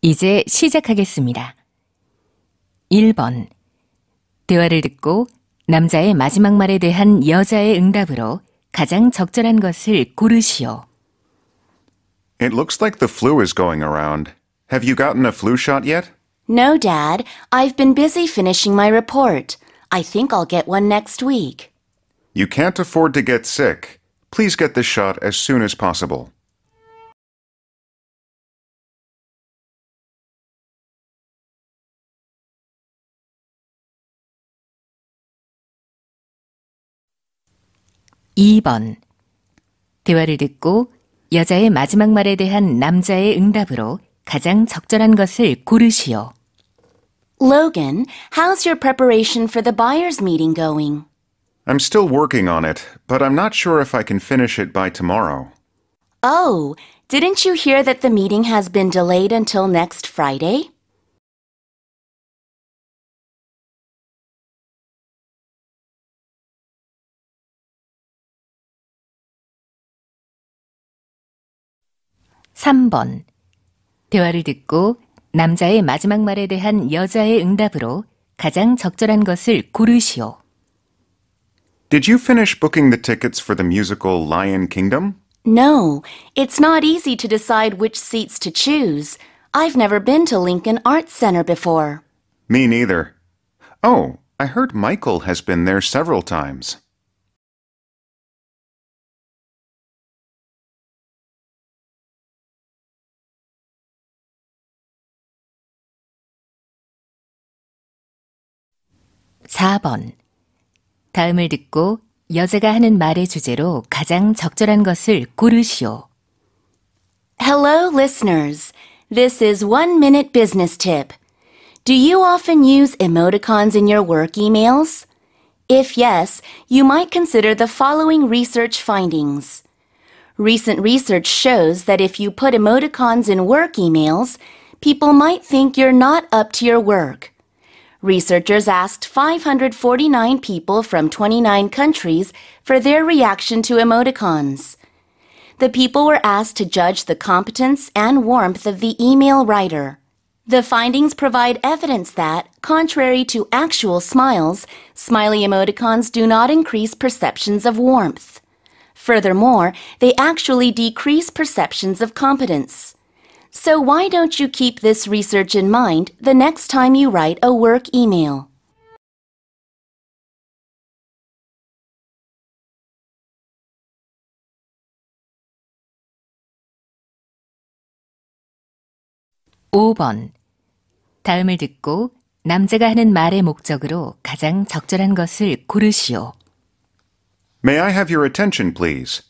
이제 시작하겠습니다. 1번. 대화를 듣고 남자의 마지막 말에 대한 여자의 응답으로 가장 적절한 것을 고르시오. It looks like the flu is going around. Have you gotten a flu shot yet? No, Dad. I've been busy finishing my report. I think I'll get one next week. You can't afford to get sick. Please get the shot as soon as possible. 이 번 대화를 듣고 여자의 마지막 말에 대한 남자의 응답으로 가장 적절한 것을 고르시오. Logan, how's your preparation for the buyers meeting going? I'm still working on it, but I'm not sure if I can finish it by tomorrow. Oh, didn't you hear that the meeting has been delayed until next Friday? 삼 번 대화를 듣고 남자의 마지막 말에 대한 여자의 응답으로 가장 적절한 것을 고르시오. Did you finish booking the tickets for the musical Lion Kingdom? No, it's not easy to decide which seats to choose. I've never been to Lincoln Arts Center before. Me neither. Oh, I heard Michael has been there several times. 사 번 다음을 듣고 여자가 하는 말의 주제로 가장 적절한 것을 고르시오. Hello, listeners. This is One Minute Business Tip. Do you often use emoticons in your work emails? If yes, you might consider the following research findings. Recent research shows that if you put emoticons in work emails, people might think you're not up to your work. Researchers asked 549 people from 29 countries for their reaction to emoticons. The people were asked to judge the competence and warmth of the email writer. The findings provide evidence that, contrary to actual smiles, smiley emoticons do not increase perceptions of warmth. Furthermore, they actually decrease perceptions of competence. So why don't you keep this research in mind the next time you write a work email? 오 번 다음을 듣고 남자가 하는 말의 목적으로 가장 적절한 것을 고르시오. May I have your attention, please?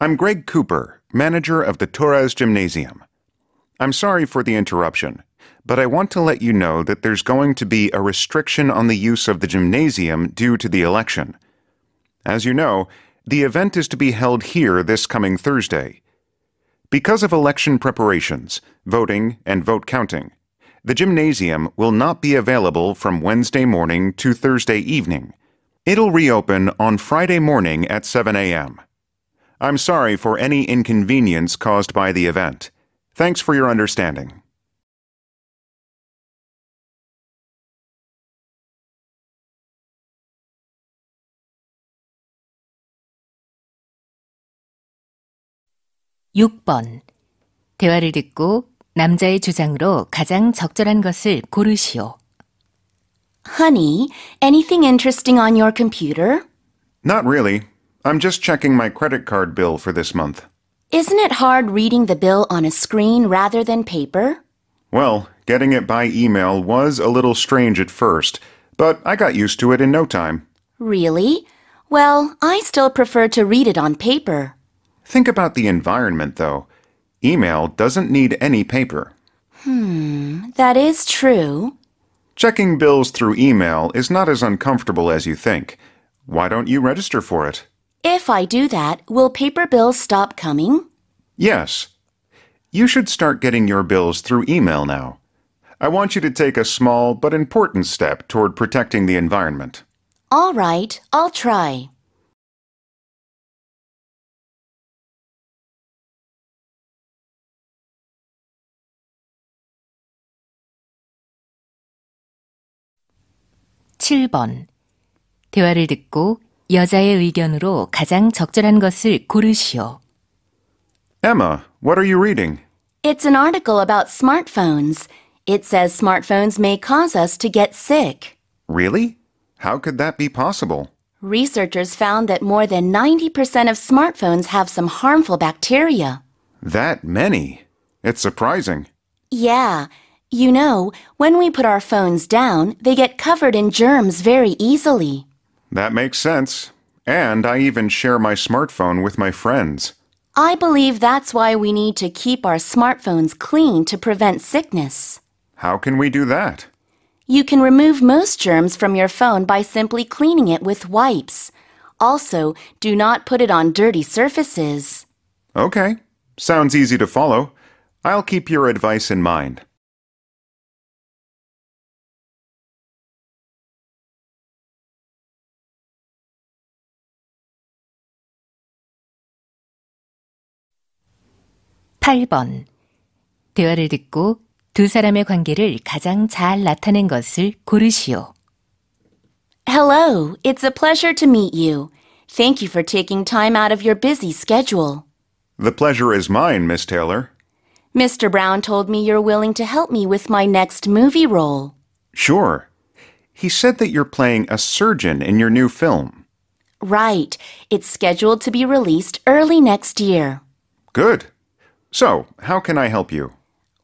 I'm Greg Cooper, manager of the Torres Gymnasium. I'm sorry for the interruption, but I want to let you know that there's going to be a restriction on the use of the gymnasium due to the election. As you know, the event is to be held here this coming Thursday. Because of election preparations, voting, and vote counting, the gymnasium will not be available from Wednesday morning to Thursday evening. It'll reopen on Friday morning at 7 a.m. I'm sorry for any inconvenience caused by the event. Thanks for your understanding. 육 번 대화를 듣고 남자의 주장으로 가장 적절한 것을 고르시오. Honey, anything interesting on your computer? Not really. I'm just checking my credit card bill for this month. Isn't it hard reading the bill on a screen rather than paper? Well, getting it by email was a little strange at first, but I got used to it in no time. Really? Well, I still prefer to read it on paper. Think about the environment, though. Email doesn't need any paper. Hmm, that is true. Checking bills through email is not as uncomfortable as you think. Why don't you register for it? If I do that, will paper bills stop coming? Yes. You should start getting your bills through email now. I want you to take a small but important step toward protecting the environment. All right, I'll try. (7번) 대화를 듣고 여자의 의견으로 가장 적절한 것을 고르시오. Emma, what are you reading? It's an article about smartphones. It says smartphones may cause us to get sick. Really? How could that be possible? Researchers found that more than 90% of smartphones have some harmful bacteria. That many? It's surprising. Yeah. You know, when we put our phones down, they get covered in germs very easily. That makes sense. And I even share my smartphone with my friends. I believe that's why we need to keep our smartphones clean to prevent sickness. How can we do that? You can remove most germs from your phone by simply cleaning it with wipes. Also, do not put it on dirty surfaces. Okay. Sounds easy to follow. I'll keep your advice in mind. 팔번 대화를 듣고 두 사람의 관계를 가장 잘 나타낸 것을 고르시오. Hello, it's a pleasure to meet you. Thank you for taking time out of your busy schedule. The pleasure is mine, Miss Taylor. Mr. Brown told me you're willing to help me with my next movie role. Sure. He said that you're playing a surgeon in your new film. Right. It's scheduled to be released early next year. Good. So, how can I help you?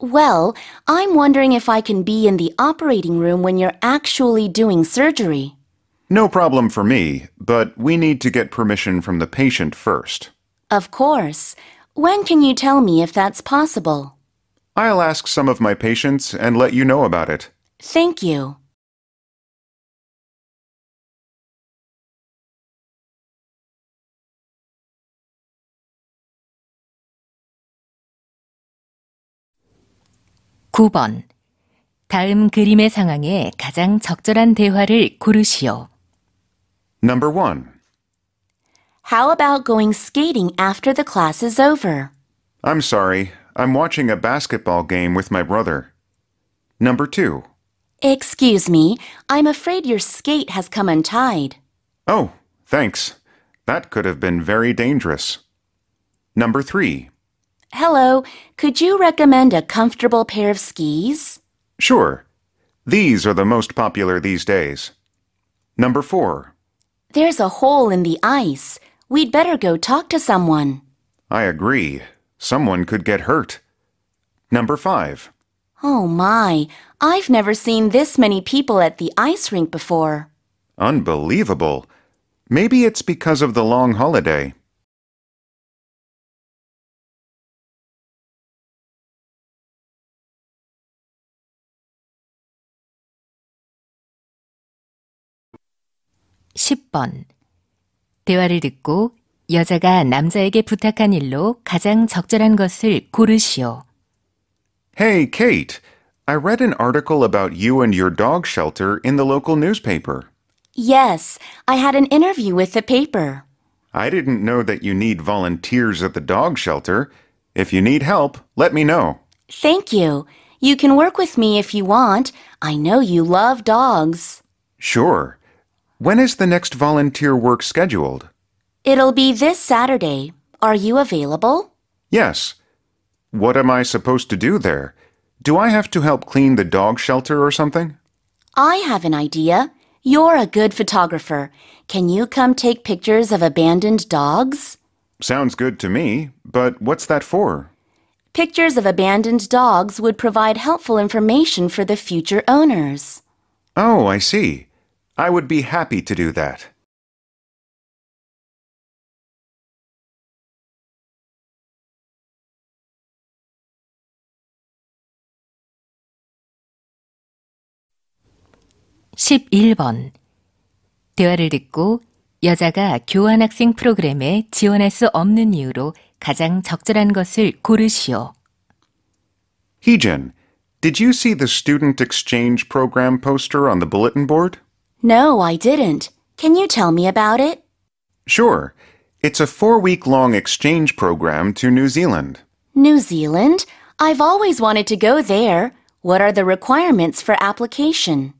Well, I'm wondering if I can be in the operating room when you're actually doing surgery. No problem for me, but we need to get permission from the patient first. Of course. When can you tell me if that's possible? I'll ask some of my patients and let you know about it. Thank you. 구 번 다음 그림의 상황에 가장 적절한 대화를 고르시오. Number one. How about going skating after the class is over? I'm sorry. I'm watching a basketball game with my brother. Number two. Excuse me, I'm afraid your skate has come untied. Oh, thanks. That could have been very dangerous. Number three. Hello, could you recommend a comfortable pair of skis? Sure. These are the most popular these days. Number four. There's a hole in the ice. We'd better go talk to someone. I agree. Someone could get hurt. Number five. Oh my, I've never seen this many people at the ice rink before. Unbelievable. Maybe it's because of the long holiday. 십 번 대화를 듣고 여자가 남자에게 부탁한 일로 가장 적절한 것을 고르시오. Hey, Kate. I read an article about you and your dog shelter in the local newspaper. Yes, I had an interview with the paper. I didn't know that you need volunteers at the dog shelter. If you need help, let me know. Thank you. You can work with me if you want. I know you love dogs. Sure. When is the next volunteer work scheduled? It'll be this Saturday. Are you available? Yes. What am I supposed to do there? Do I have to help clean the dog shelter or something? I have an idea. You're a good photographer. Can you come take pictures of abandoned dogs? Sounds good to me, but what's that for? Pictures of abandoned dogs would provide helpful information for the future owners. Oh, I see. I would be happy to do that. 십일 번 대화를 듣고 여자가 교환학생 프로그램에 지원할 수 없는 이유로 가장 적절한 것을 고르시오. Heejin, did you see the student exchange program poster on the bulletin board? No, I didn't. Can you tell me about it? Sure. It's a four week long exchange program to New Zealand. New Zealand? I've always wanted to go there. What are the requirements for application?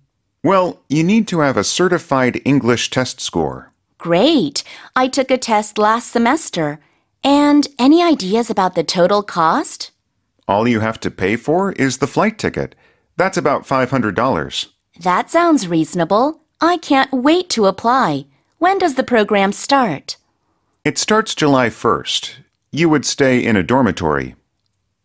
Well, you need to have a certified English test score. Great. I took a test last semester. And any ideas about the total cost? All you have to pay for is the flight ticket. That's about $500. That sounds reasonable. I can't wait to apply. When does the program start? It starts July 1st. You would stay in a dormitory.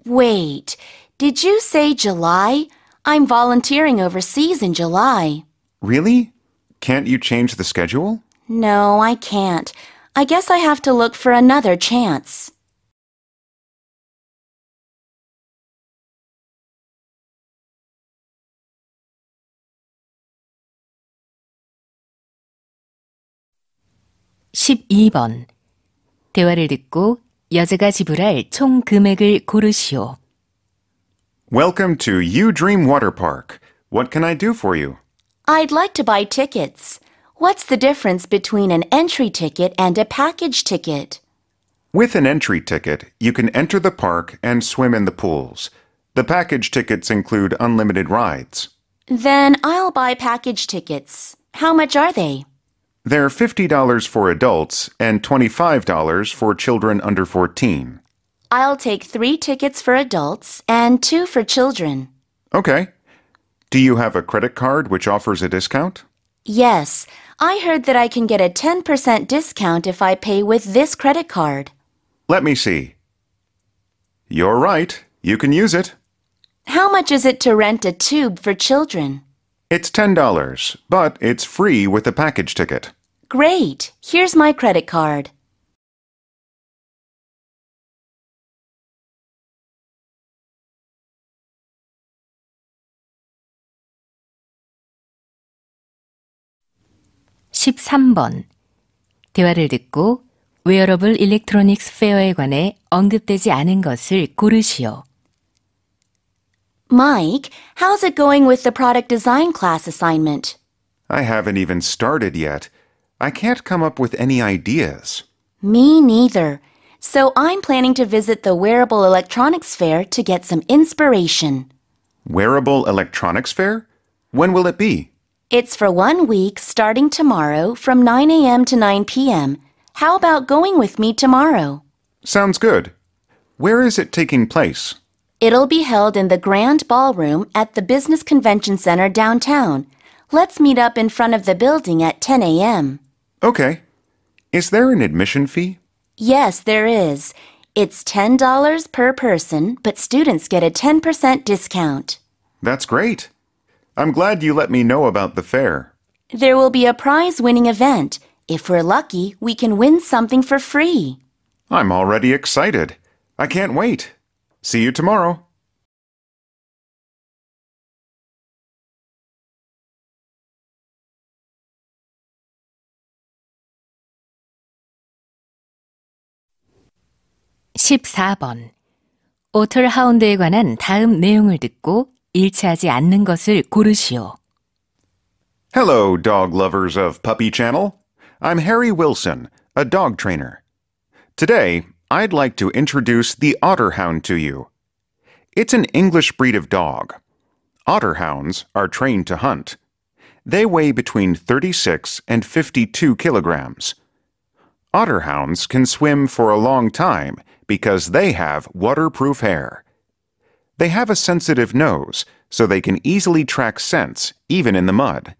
Wait, did you say July? I'm volunteering overseas in July. Really? Can't you change the schedule? No, I can't. I guess I have to look for another chance. 십이 번 대화를 듣고 여자가 지불할 총 금액을 고르시오. Welcome to You Dream Water Park. What can I do for you? I'd like to buy tickets. What's the difference between an entry ticket and a package ticket? With an entry ticket, you can enter the park and swim in the pools. The package tickets include unlimited rides. Then I'll buy package tickets. How much are they? They're $50 for adults and $25 for children under 14. I'll take three tickets for adults and two for children. Okay. Do you have a credit card which offers a discount? Yes, I heard that I can get a 10% discount if I pay with this credit card. Let me see. You're right. You can use it. How much is it to rent a tube for children? It's $10, but it's free with a package ticket. Great. Here's my credit card. 십삼 번 대화를 듣고 웨어러블 일렉트로닉스 페어에 관해 언급되지 않은 것을 고르시오. Mike, how's it going with the product design class assignment? I haven't even started yet. I can't come up with any ideas. Me neither. So I'm planning to visit the Wearable Electronics Fair to get some inspiration. Wearable Electronics Fair? When will it be? It's for one week starting tomorrow from 9 a.m. to 9 p.m. How about going with me tomorrow? Sounds good. Where is it taking place? It'll be held in the Grand Ballroom at the Business Convention Center downtown. Let's meet up in front of the building at 10 a.m. Okay. Is there an admission fee? Yes, there is. It's $10 per person, but students get a 10% discount. That's great. I'm glad you let me know about the fair. There will be a prize winning event. If we're lucky, we can win something for free. I'm already excited. I can't wait. See you tomorrow. 십사 번 오털 하운드에 관한 다음 내용을 듣고 일치하지 않는 것을 고르시오. Hello, dog lovers of Puppy Channel. I'm Harry Wilson, a dog trainer. Today, I'd like to introduce the Otterhound to you. It's an English breed of dog. Otterhounds are trained to hunt. They weigh between 36 and 52 kilograms. Otterhounds can swim for a long time because they have waterproof hair. They have a sensitive nose, so they can easily track scents, even in the mud.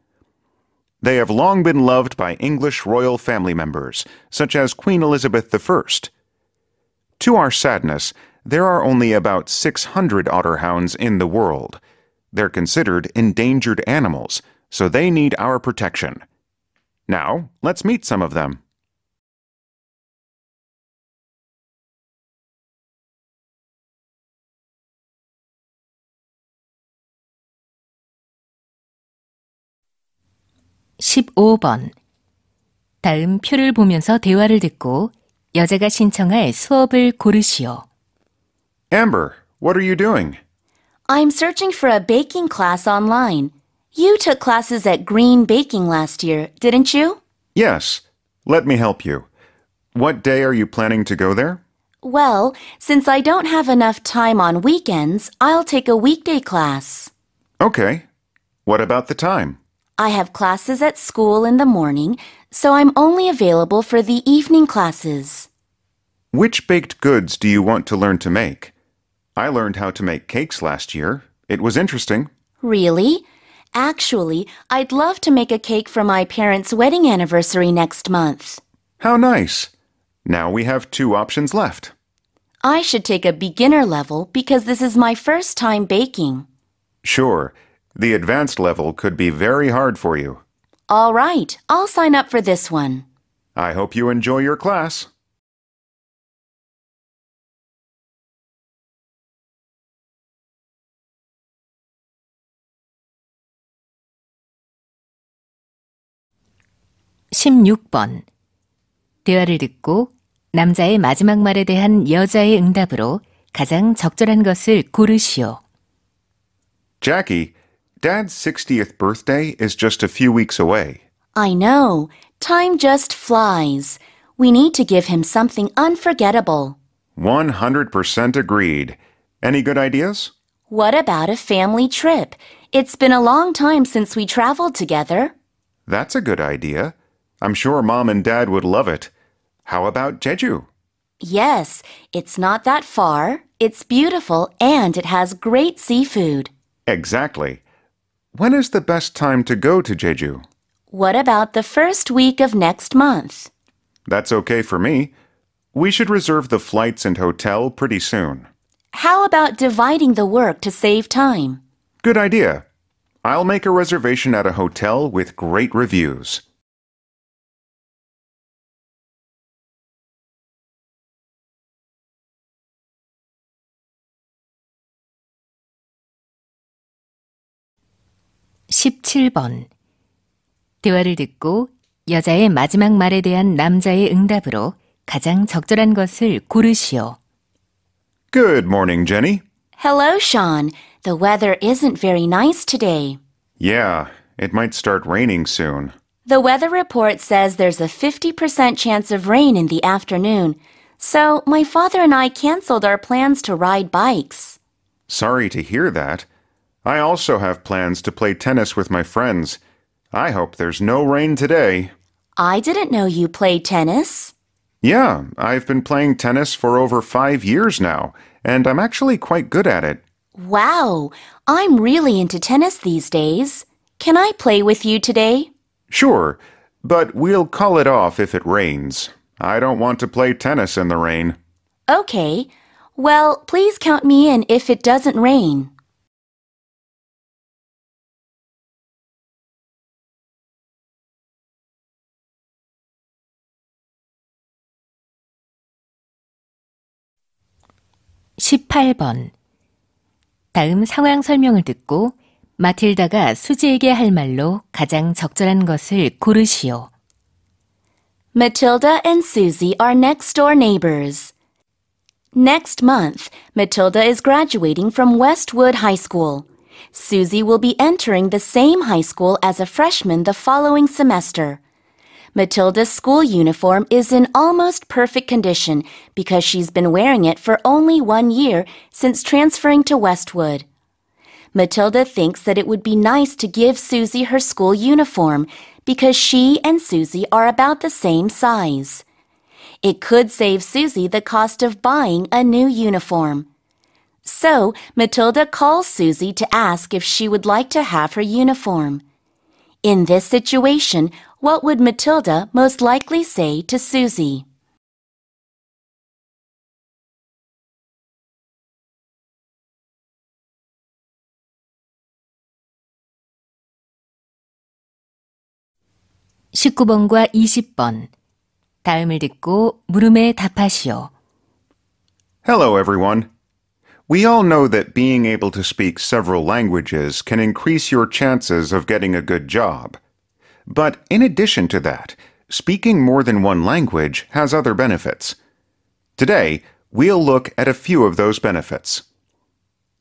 They have long been loved by English royal family members, such as Queen Elizabeth I. To our sadness, there are only about 600 otterhounds in the world. They're considered endangered animals, so they need our protection. Now, let's meet some of them. 십오 번 다음 표를 보면서 대화를 듣고 여자가 신청할 수업을 고르시오. Amber, what are you doing? I'm searching for a baking class online. You took classes at Green Baking last year, didn't you? Yes. Let me help you. What day are you planning to go there? Well, since I don't have enough time on weekends, I'll take a weekday class. Okay. What about the time? I have classes at school in the morning, so I'm only available for the evening classes. Which baked goods do you want to learn to make? I learned how to make cakes last year. It was interesting. Really? Actually, I'd love to make a cake for my parents' wedding anniversary next month. How nice. Now we have two options left. I should take a beginner level because this is my first time baking. Sure, the advanced level could be very hard for you. All right, I'll sign up for this one. I hope you enjoy your class. 십육 번 대화를 듣고 남자의 마지막 말에 대한 여자의 응답으로 가장 적절한 것을 고르시오. Jackie, Dad's 60th birthday is just a few weeks away. I know. Time just flies. We need to give him something unforgettable. 100% agreed. Any good ideas? What about a family trip? It's been a long time since we traveled together. That's a good idea. I'm sure Mom and Dad would love it. How about Jeju? Yes, it's not that far. It's beautiful and it has great seafood. Exactly. When is the best time to go to Jeju? What about the first week of next month? That's okay for me. We should reserve the flights and hotel pretty soon. How about dividing the work to save time? Good idea. I'll make a reservation at a hotel with great reviews. 십칠 번 대화를 듣고 여자의 마지막 말에 대한 남자의 응답으로 가장 적절한 것을 고르시오. Good morning, Jenny. Hello, Sean. The weather isn't very nice today. Yeah, it might start raining soon. The weather report says there's a 50% chance of rain in the afternoon, so my father and I canceled our plans to ride bikes. Sorry to hear that. I also have plans to play tennis with my friends. I hope there's no rain today. I didn't know you played tennis. Yeah, I've been playing tennis for over five years now, and I'm actually quite good at it. Wow, I'm really into tennis these days. Can I play with you today? Sure, but we'll call it off if it rains. I don't want to play tennis in the rain. Okay. Well, please count me in if it doesn't rain. 십팔 번 다음 상황 설명을 듣고 마틸다가 수지에게 할 말로 가장 적절한 것을 고르시오. Matilda and Susie are next door neighbors. Next month, Matilda is graduating from Westwood High School. Susie will be entering the same high school as a freshman the following semester. Matilda's school uniform is in almost perfect condition because she's been wearing it for only one year since transferring to Westwood. Matilda thinks that it would be nice to give Susie her school uniform because she and Susie are about the same size. It could save Susie the cost of buying a new uniform. So, Matilda calls Susie to ask if she would like to have her uniform. In this situation, what would Matilda most likely say to Susie? 십구 번과 이십 번 다음을 듣고 물음에 답하시오. Hello, everyone. We all know that being able to speak several languages can increase your chances of getting a good job. But in addition to that, speaking more than one language has other benefits. Today, we'll look at a few of those benefits.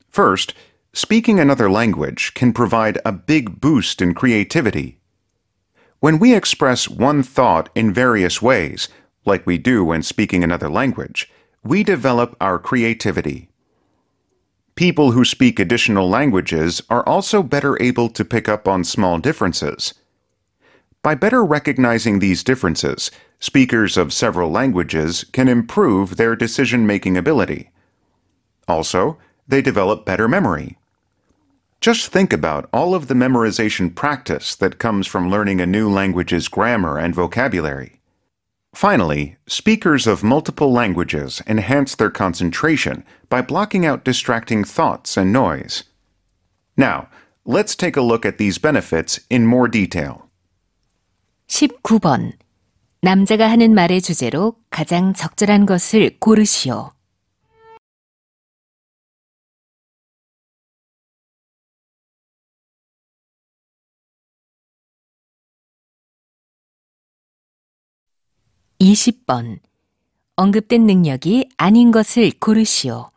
First, speaking another language can provide a big boost in creativity. When we express one thought in various ways, like we do when speaking another language, we develop our creativity. People who speak additional languages are also better able to pick up on small differences. By better recognizing these differences, speakers of several languages can improve their decision making ability. Also, they develop better memory. Just think about all of the memorization practice that comes from learning a new language's grammar and vocabulary. Finally, speakers of multiple languages enhance their concentration by blocking out distracting thoughts and noise. Now, let's take a look at these benefits in more detail. 19번. 남자가 하는 말의 주제로 가장 적절한 것을 고르시오. (20번) 언급된 능력이 아닌 것을 고르시오.